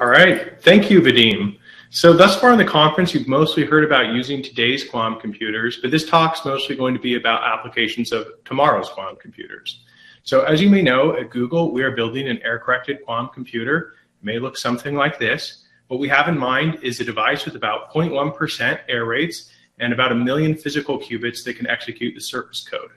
All right. Thank you, Vadim. So thus far in the conference, you've mostly heard about using today's quantum computers, but this talk's mostly going to be about applications of tomorrow's quantum computers. So as you may know, at Google, we are building an error-corrected quantum computer. It may look something like this. What we have in mind is a device with about 0.1% error rates and about a million physical qubits that can execute the surface code.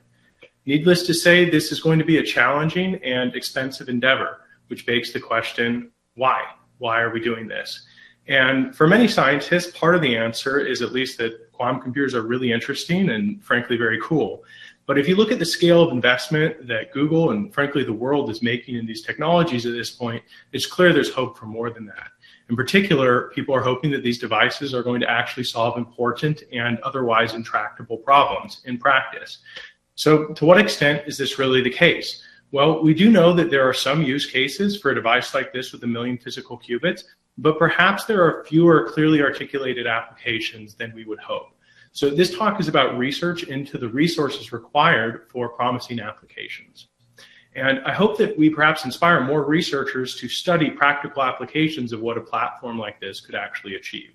Needless to say, this is going to be a challenging and expensive endeavor, which begs the question, why? Why are we doing this? And for many scientists, part of the answer is at least that quantum computers are really interesting and frankly very cool. But if you look at the scale of investment that Google and frankly the world is making in these technologies at this point, it's clear there's hope for more than that. In particular, people are hoping that these devices are going to actually solve important and otherwise intractable problems in practice. So to what extent is this really the case? Well, we do know that there are some use cases for a device like this with a million physical qubits, but perhaps there are fewer clearly articulated applications than we would hope. So this talk is about research into the resources required for promising applications. And I hope that we perhaps inspire more researchers to study practical applications of what a platform like this could actually achieve.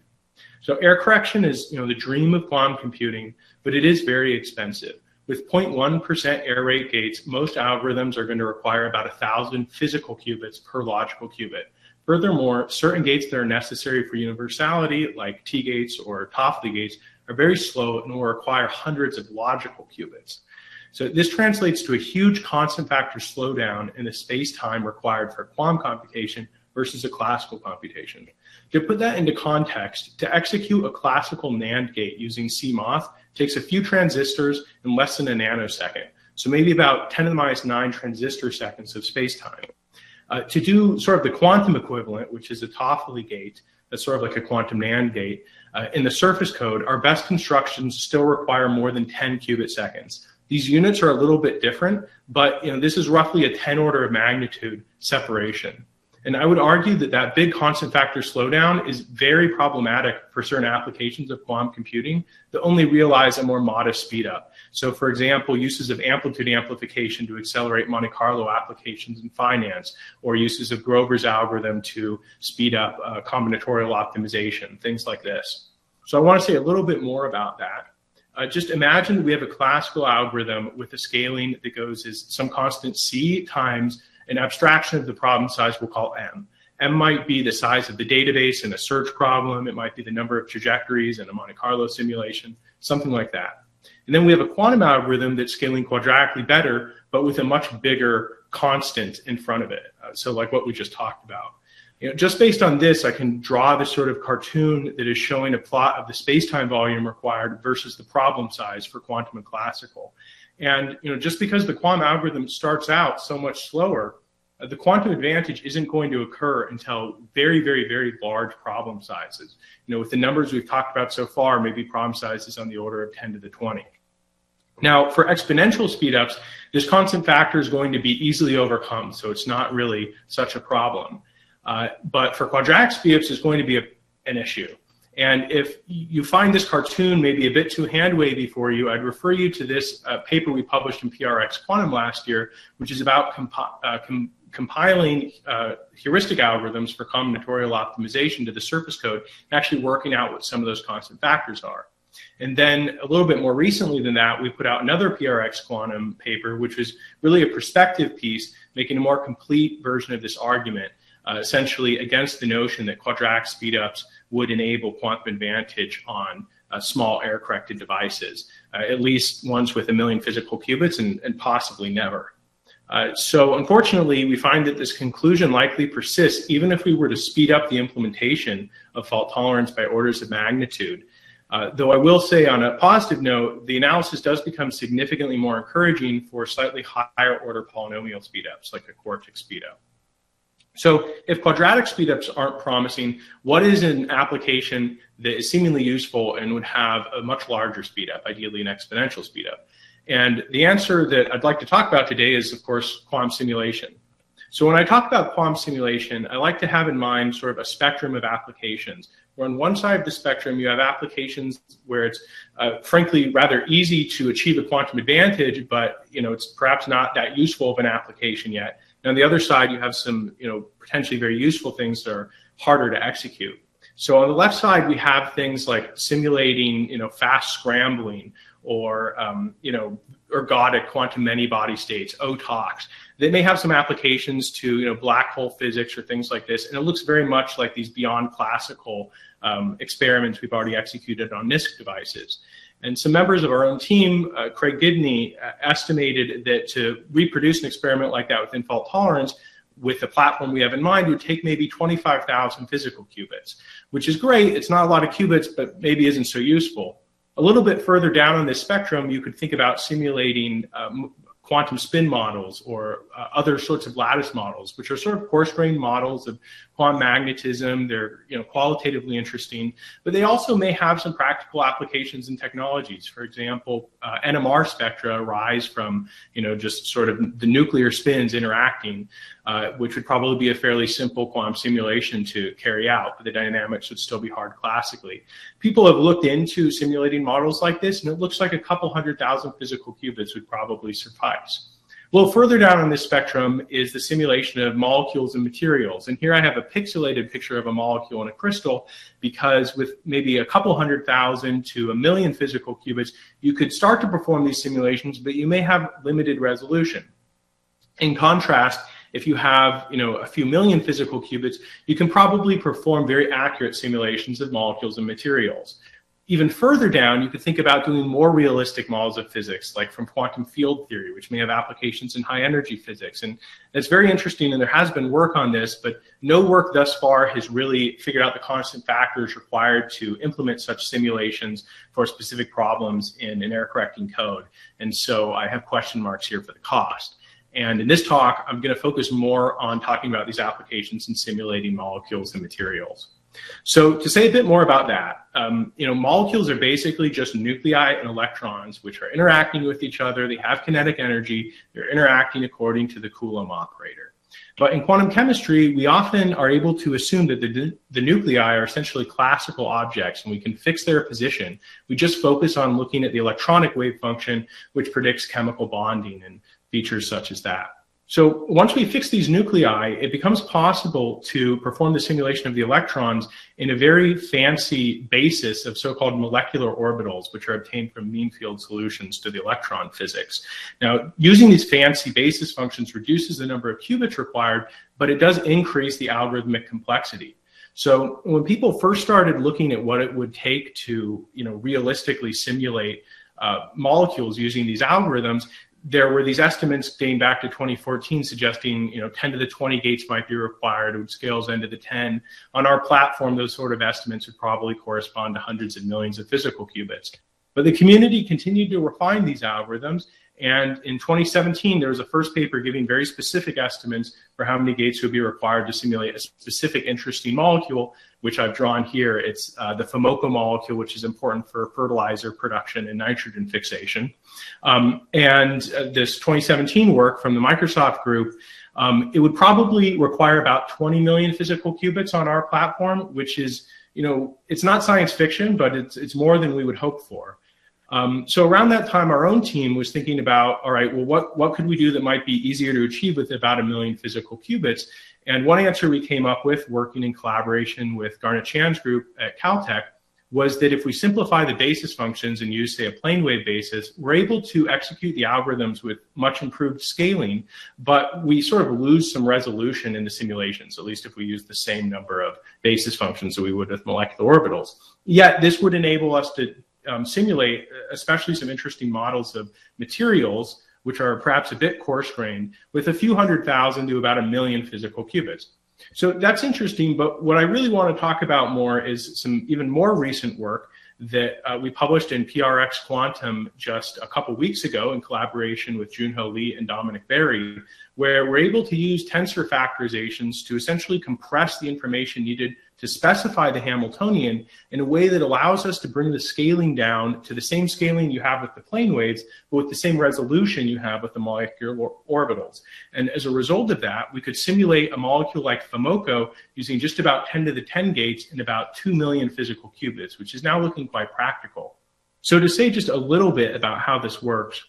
So error correction is you know, the dream of quantum computing, but it is very expensive. With 0.1% error rate gates, most algorithms are going to require about 1,000 physical qubits per logical qubit. Furthermore, certain gates that are necessary for universality, like T gates or Toffoli gates, are very slow and will require hundreds of logical qubits. So this translates to a huge constant factor slowdown in the space-time required for quantum computation versus a classical computation. To put that into context, to execute a classical NAND gate using CMOS takes a few transistors in less than a nanosecond. So maybe about 10 to the minus 9 transistor seconds of space-time. Uh, to do sort of the quantum equivalent, which is a Toffoli gate, that's sort of like a quantum NAND gate, uh, in the surface code, our best constructions still require more than 10 qubit seconds. These units are a little bit different, but you know, this is roughly a 10 order of magnitude separation. And I would argue that that big constant factor slowdown is very problematic for certain applications of quantum computing that only realize a more modest speed up. So for example, uses of amplitude amplification to accelerate Monte Carlo applications in finance, or uses of Grover's algorithm to speed up uh, combinatorial optimization, things like this. So I want to say a little bit more about that. Uh, just imagine that we have a classical algorithm with a scaling that goes as some constant c times an abstraction of the problem size we'll call m. M might be the size of the database in a search problem. It might be the number of trajectories in a Monte Carlo simulation, something like that. And then we have a quantum algorithm that's scaling quadratically better, but with a much bigger constant in front of it. Uh, so like what we just talked about. You know, just based on this, I can draw the sort of cartoon that is showing a plot of the space-time volume required versus the problem size for quantum and classical. And you know, just because the quantum algorithm starts out so much slower, uh, the quantum advantage isn't going to occur until very, very, very large problem sizes. You know, with the numbers we've talked about so far, maybe problem sizes on the order of 10 to the 20. Now, for exponential speedups, this constant factor is going to be easily overcome, so it's not really such a problem. Uh, but for quadratic speedups, it's going to be a, an issue. And if you find this cartoon maybe a bit too hand wavy for you, I'd refer you to this uh, paper we published in PRX Quantum last year, which is about uh, com compiling uh, heuristic algorithms for combinatorial optimization to the surface code and actually working out what some of those constant factors are. And then a little bit more recently than that, we put out another PRX quantum paper, which was really a perspective piece, making a more complete version of this argument, uh, essentially against the notion that quadratic speedups would enable quantum advantage on uh, small error corrected devices, uh, at least ones with a million physical qubits and, and possibly never. Uh, so unfortunately, we find that this conclusion likely persists even if we were to speed up the implementation of fault tolerance by orders of magnitude. Uh, though I will say on a positive note, the analysis does become significantly more encouraging for slightly higher order polynomial speedups, like a quartic speedup. So if quadratic speedups aren't promising, what is an application that is seemingly useful and would have a much larger speedup, ideally an exponential speedup? And the answer that I'd like to talk about today is, of course, quantum simulation. So when I talk about quantum simulation, I like to have in mind sort of a spectrum of applications. Where on one side of the spectrum, you have applications where it's uh, frankly rather easy to achieve a quantum advantage, but you know it's perhaps not that useful of an application yet. And on the other side, you have some you know potentially very useful things that are harder to execute. So on the left side, we have things like simulating you know fast scrambling or um, you know ergodic quantum many body states, OTOCs. They may have some applications to you know black hole physics or things like this, and it looks very much like these beyond classical um, experiments we've already executed on NISQ devices. And some members of our own team, uh, Craig Gidney, uh, estimated that to reproduce an experiment like that within fault tolerance with the platform we have in mind would take maybe 25,000 physical qubits, which is great. It's not a lot of qubits, but maybe isn't so useful. A little bit further down on this spectrum, you could think about simulating um, quantum spin models or uh, other sorts of lattice models, which are sort of coarse-grained models of quantum magnetism. They're you know qualitatively interesting, but they also may have some practical applications and technologies. For example, uh, NMR spectra arise from you know just sort of the nuclear spins interacting, uh, which would probably be a fairly simple quantum simulation to carry out, but the dynamics would still be hard classically. People have looked into simulating models like this, and it looks like a couple hundred thousand physical qubits would probably suffice. A little further down on this spectrum is the simulation of molecules and materials. And here I have a pixelated picture of a molecule and a crystal because with maybe a couple hundred thousand to a million physical qubits, you could start to perform these simulations, but you may have limited resolution. In contrast, if you have you know a few million physical qubits, you can probably perform very accurate simulations of molecules and materials even further down, you could think about doing more realistic models of physics, like from quantum field theory, which may have applications in high energy physics. And it's very interesting, and there has been work on this, but no work thus far has really figured out the constant factors required to implement such simulations for specific problems in an error correcting code. And so I have question marks here for the cost. And in this talk, I'm going to focus more on talking about these applications in simulating molecules and materials. So to say a bit more about that, um, you know, molecules are basically just nuclei and electrons which are interacting with each other. They have kinetic energy. They're interacting according to the Coulomb operator. But in quantum chemistry, we often are able to assume that the, the nuclei are essentially classical objects and we can fix their position. We just focus on looking at the electronic wave function, which predicts chemical bonding and features such as that. So once we fix these nuclei, it becomes possible to perform the simulation of the electrons in a very fancy basis of so-called molecular orbitals, which are obtained from mean field solutions to the electron physics. Now, using these fancy basis functions reduces the number of qubits required, but it does increase the algorithmic complexity. So when people first started looking at what it would take to, you know, realistically simulate uh, molecules using these algorithms, there were these estimates dating back to 2014 suggesting you know 10 to the 20 gates might be required it would scales n the 10 on our platform those sort of estimates would probably correspond to hundreds of millions of physical qubits. But the community continued to refine these algorithms and in 2017, there was a first paper giving very specific estimates for how many gates would be required to simulate a specific interesting molecule, which I've drawn here. It's uh, the FeMoco molecule, which is important for fertilizer production and nitrogen fixation. Um, and uh, this 2017 work from the Microsoft group, um, it would probably require about 20 million physical qubits on our platform, which is, you know, it's not science fiction, but it's, it's more than we would hope for. Um, so around that time, our own team was thinking about, all right, well, what, what could we do that might be easier to achieve with about a million physical qubits? And one answer we came up with, working in collaboration with Garnet Chan's group at Caltech, was that if we simplify the basis functions and use, say, a plane wave basis, we're able to execute the algorithms with much improved scaling, but we sort of lose some resolution in the simulations, at least if we use the same number of basis functions that we would with molecular orbitals. Yet this would enable us to um, simulate especially some interesting models of materials which are perhaps a bit coarse grained with a few hundred thousand to about a million physical qubits. So that's interesting, but what I really want to talk about more is some even more recent work that uh, we published in PRX Quantum just a couple weeks ago in collaboration with Joonho Lee and Dominic Berry, where we're able to use tensor factorizations to essentially compress the information needed to specify the Hamiltonian in a way that allows us to bring the scaling down to the same scaling you have with the plane waves, but with the same resolution you have with the molecular orbitals. And as a result of that, we could simulate a molecule like FeMoco using just about 10 to the 10 gates in about 2 million physical qubits, which is now looking quite practical. So to say just a little bit about how this works,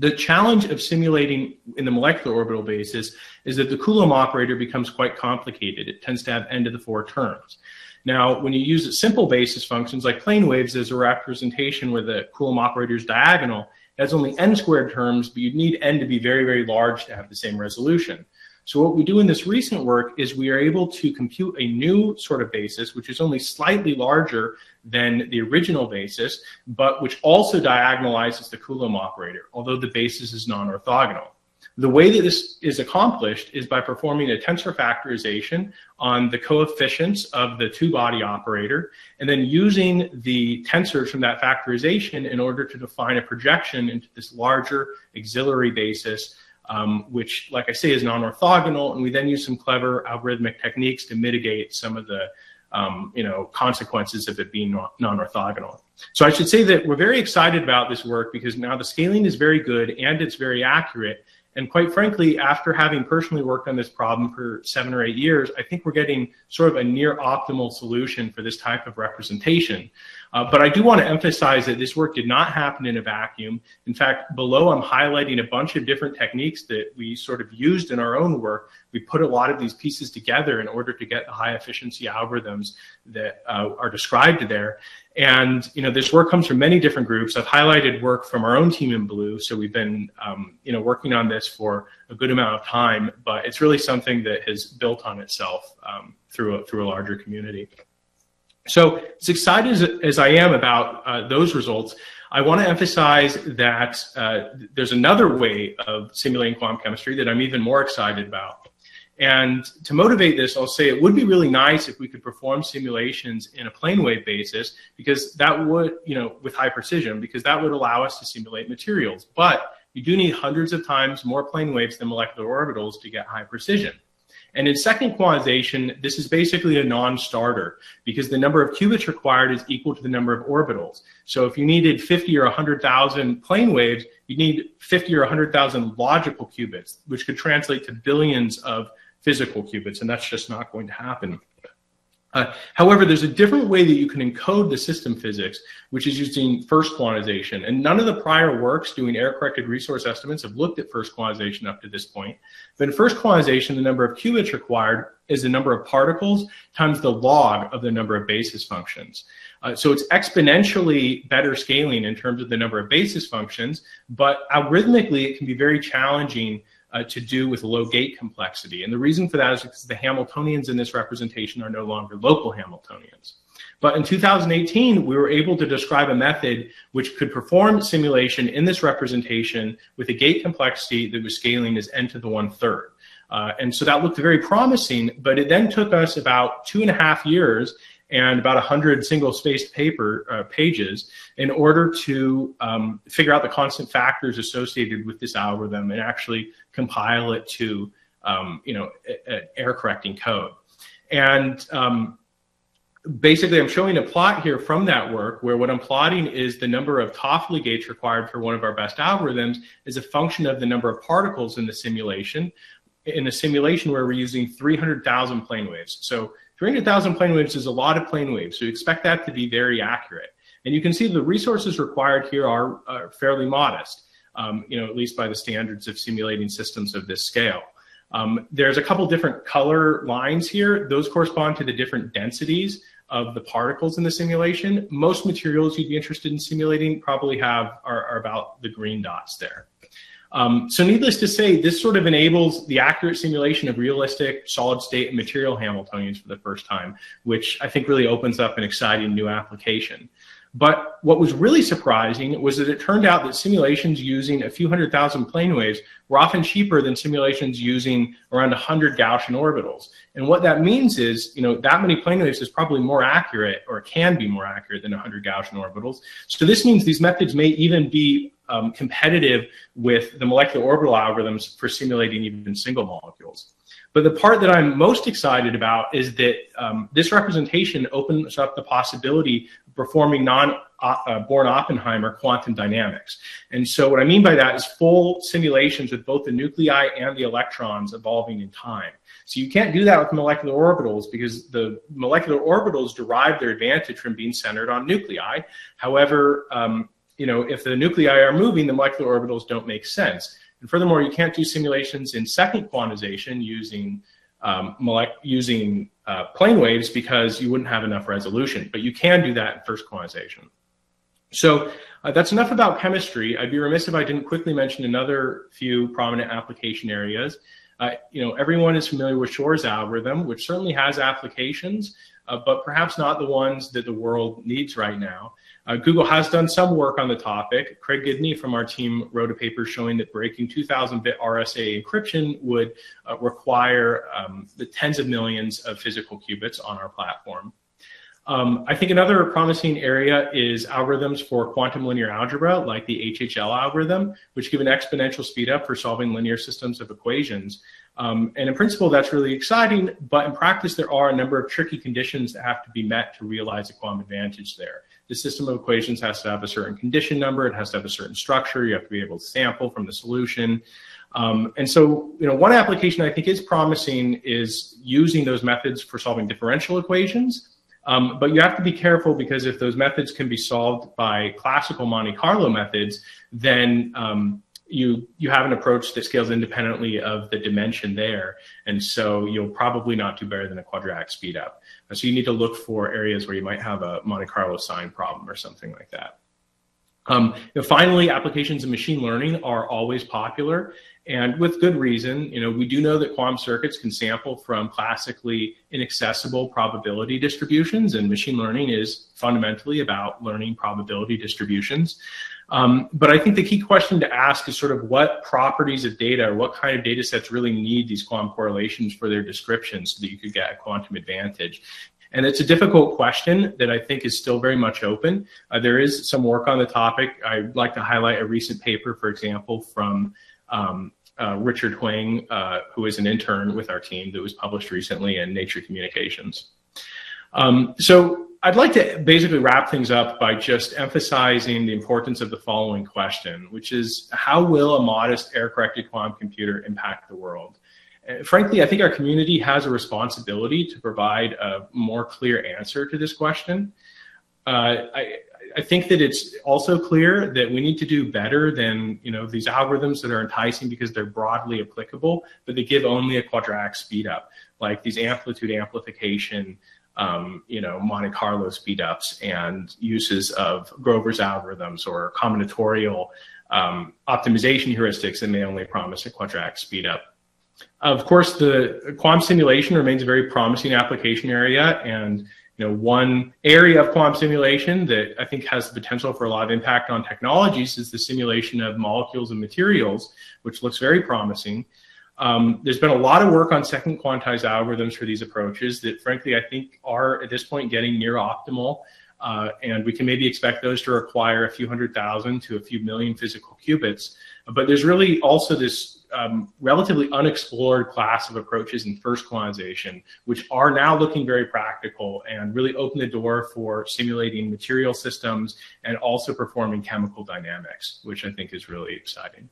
the challenge of simulating in the molecular orbital basis is that the Coulomb operator becomes quite complicated. It tends to have n to the four terms. Now, when you use simple basis functions like plane waves as a representation where the Coulomb operator is diagonal, it has only n squared terms, but you'd need n to be very, very large to have the same resolution. So what we do in this recent work is we are able to compute a new sort of basis, which is only slightly larger than the original basis, but which also diagonalizes the Coulomb operator, although the basis is non-orthogonal. The way that this is accomplished is by performing a tensor factorization on the coefficients of the two-body operator, and then using the tensors from that factorization in order to define a projection into this larger auxiliary basis um, which, like I say, is non-orthogonal, and we then use some clever algorithmic techniques to mitigate some of the um, you know, consequences of it being non-orthogonal. So I should say that we're very excited about this work because now the scaling is very good and it's very accurate. And quite frankly, after having personally worked on this problem for seven or eight years, I think we're getting sort of a near optimal solution for this type of representation. Uh, but I do want to emphasize that this work did not happen in a vacuum. In fact, below I'm highlighting a bunch of different techniques that we sort of used in our own work. We put a lot of these pieces together in order to get the high efficiency algorithms that uh, are described there. And you know, this work comes from many different groups. I've highlighted work from our own team in Blue, so we've been um, you know working on this for a good amount of time. But it's really something that has built on itself um, through a, through a larger community. So as excited as, as I am about uh, those results, I want to emphasize that uh, there's another way of simulating quantum chemistry that I'm even more excited about. And to motivate this, I'll say it would be really nice if we could perform simulations in a plane wave basis, because that would, you know, with high precision, because that would allow us to simulate materials. But you do need hundreds of times more plane waves than molecular orbitals to get high precision. And in second quantization, this is basically a non-starter because the number of qubits required is equal to the number of orbitals. So if you needed 50 or 100,000 plane waves, you need 50 or 100,000 logical qubits, which could translate to billions of physical qubits, and that's just not going to happen. Uh, however, there's a different way that you can encode the system physics, which is using first quantization. And none of the prior works doing error-corrected resource estimates have looked at first quantization up to this point. But in first quantization, the number of qubits required is the number of particles times the log of the number of basis functions. Uh, so it's exponentially better scaling in terms of the number of basis functions, but algorithmically it can be very challenging uh, to do with low gate complexity. And the reason for that is because the Hamiltonians in this representation are no longer local Hamiltonians. But in 2018, we were able to describe a method which could perform simulation in this representation with a gate complexity that was scaling as n to the one third. Uh, and so that looked very promising, but it then took us about two and a half years and about 100 single spaced paper uh, pages in order to um, figure out the constant factors associated with this algorithm and actually compile it to um, you know a, a error correcting code. And um, basically i'm showing a plot here from that work where what i'm plotting is the number of toffoli gates required for one of our best algorithms is a function of the number of particles in the simulation in a simulation where we're using 300000 plane waves. So 300,000 plane waves is a lot of plane waves, so expect that to be very accurate. And you can see the resources required here are, are fairly modest, um, you know, at least by the standards of simulating systems of this scale. Um, there's a couple different color lines here. Those correspond to the different densities of the particles in the simulation. Most materials you'd be interested in simulating probably have are, are about the green dots there. Um, so needless to say, this sort of enables the accurate simulation of realistic solid state and material Hamiltonians for the first time, which I think really opens up an exciting new application. But what was really surprising was that it turned out that simulations using a few hundred thousand plane waves were often cheaper than simulations using around 100 Gaussian orbitals. And what that means is, you know, that many plane waves is probably more accurate or can be more accurate than 100 Gaussian orbitals. So this means these methods may even be um, competitive with the molecular orbital algorithms for simulating even single molecules. But the part that I'm most excited about is that um, this representation opens up the possibility of performing non uh, uh, Born Oppenheimer quantum dynamics. And so what I mean by that is full simulations with both the nuclei and the electrons evolving in time. So you can't do that with molecular orbitals because the molecular orbitals derive their advantage from being centered on nuclei. However, um, you know, if the nuclei are moving, the molecular orbitals don't make sense. And furthermore, you can't do simulations in second quantization using um, using uh, plane waves because you wouldn't have enough resolution. But you can do that in first quantization. So uh, that's enough about chemistry. I'd be remiss if I didn't quickly mention another few prominent application areas. Uh, you know, everyone is familiar with Shor's algorithm, which certainly has applications, uh, but perhaps not the ones that the world needs right now. Uh, Google has done some work on the topic. Craig Gidney from our team wrote a paper showing that breaking 2000-bit RSA encryption would uh, require um, the tens of millions of physical qubits on our platform. Um, I think another promising area is algorithms for quantum linear algebra, like the HHL algorithm, which give an exponential speedup for solving linear systems of equations. Um, and in principle, that's really exciting, but in practice, there are a number of tricky conditions that have to be met to realize a quantum advantage there. The system of equations has to have a certain condition number, it has to have a certain structure, you have to be able to sample from the solution. Um, and so, you know, one application I think is promising is using those methods for solving differential equations. Um, but you have to be careful because if those methods can be solved by classical Monte Carlo methods, then um, you you have an approach that scales independently of the dimension there, and so you'll probably not do better than a quadratic speedup. So you need to look for areas where you might have a Monte Carlo sign problem or something like that. Um, finally, applications of machine learning are always popular, and with good reason. You know, we do know that quantum circuits can sample from classically inaccessible probability distributions, and machine learning is fundamentally about learning probability distributions. Um, but I think the key question to ask is sort of what properties of data or what kind of data sets really need these quantum correlations for their description so that you could get a quantum advantage. And it's a difficult question that I think is still very much open. Uh, there is some work on the topic. I'd like to highlight a recent paper, for example, from um, uh, Richard Huang, uh, who is an intern with our team that was published recently in Nature Communications. Um, so I'd like to basically wrap things up by just emphasizing the importance of the following question, which is how will a modest error-corrected quantum computer impact the world? Frankly, I think our community has a responsibility to provide a more clear answer to this question. Uh, I, I think that it's also clear that we need to do better than you know these algorithms that are enticing because they're broadly applicable, but they give only a quadratic speedup, like these amplitude amplification, um, you know, Monte Carlo speedups and uses of Grover's algorithms or combinatorial um, optimization heuristics that may only promise a quadratic speedup. Of course, the quantum simulation remains a very promising application area, and you know, one area of quantum simulation that I think has the potential for a lot of impact on technologies is the simulation of molecules and materials, which looks very promising. Um, there's been a lot of work on second quantized algorithms for these approaches that, frankly, I think are at this point getting near optimal. Uh, and we can maybe expect those to require a few hundred thousand to a few million physical qubits. But there's really also this um, relatively unexplored class of approaches in first quantization, which are now looking very practical and really open the door for simulating material systems and also performing chemical dynamics, which I think is really exciting.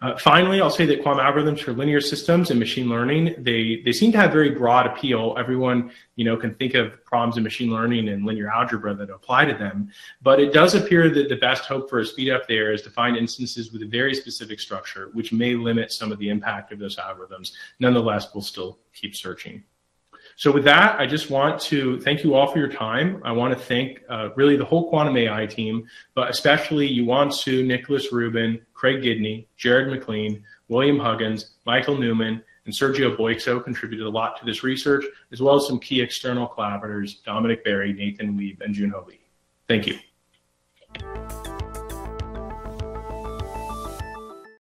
Uh, finally, I'll say that quantum algorithms for linear systems and machine learning, they, they seem to have very broad appeal. Everyone, you know, can think of problems in machine learning and linear algebra that apply to them. But it does appear that the best hope for a speed up there is to find instances with a very specific structure, which may limit some of the impact of those algorithms. Nonetheless, we'll still keep searching. So with that, I just want to thank you all for your time. I want to thank uh, really the whole Quantum AI team, but especially Yuan Su, Nicholas Rubin, Craig Gidney, Jarrod McClean, William Huggins, Michael Newman, and Sergio Boixo contributed a lot to this research, as well as some key external collaborators, Dominic Berry, Nathan Wiebe, and Joonho Lee. Thank you. you.